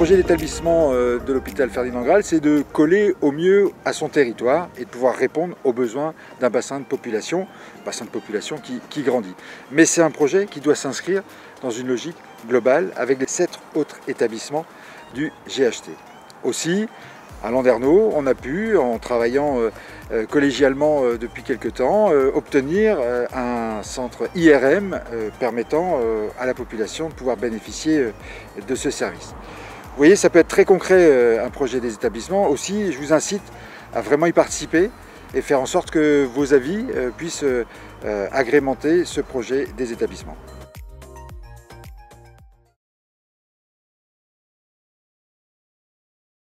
projet d'établissement euh, de l'hôpital Ferdinand Graal, c'est de coller au mieux à son territoire et de pouvoir répondre aux besoins d'un bassin de population, bassin de population qui, qui grandit. Mais c'est un projet qui doit s'inscrire dans une logique globale avec les sept autres établissements du GHT. Aussi, à Landerneau, on a pu, en travaillant euh, euh, collégialement depuis quelques temps, obtenir un centre IRM permettant à la population de pouvoir bénéficier de ce service. Vous voyez, ça peut être très concret un projet des établissements. Aussi, je vous incite à vraiment y participer et faire en sorte que vos avis puissent agrémenter ce projet des établissements.